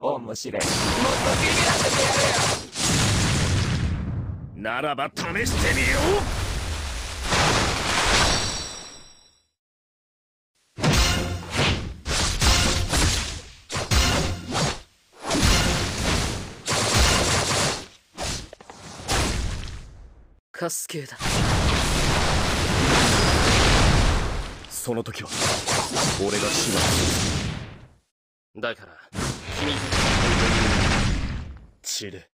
面白い。もっとビビらせてやるよ。ならば試してみよう。カスケーだ。その時は俺が始末するだから君。血で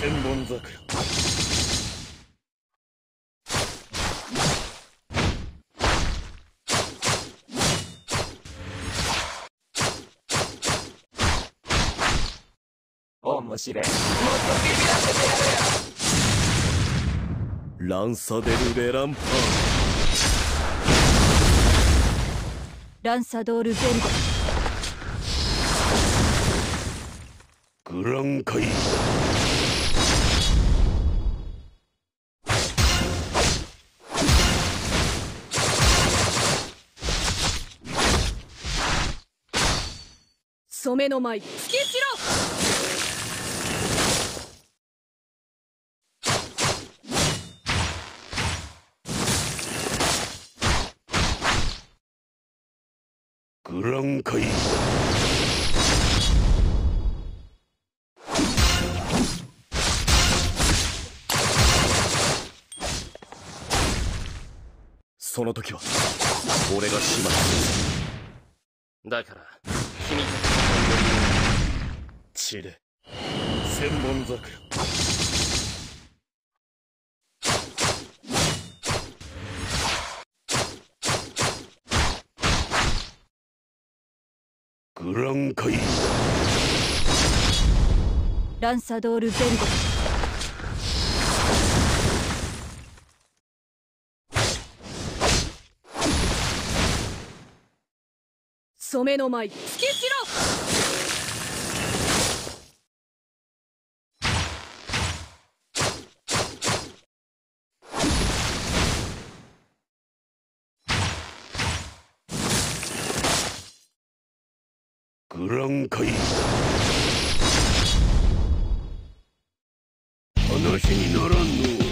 千本桜。面白い。もっとビビらせてやるよランサデル・レランパランサドール・ベルーグランカイ染めの舞突きしろ！グランカイその時は。俺が始末するだから君血で。千本桜。グランカイランサドール・ベル染めの舞突きしろ。グラン話にならんの。